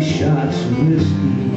shots of whiskey,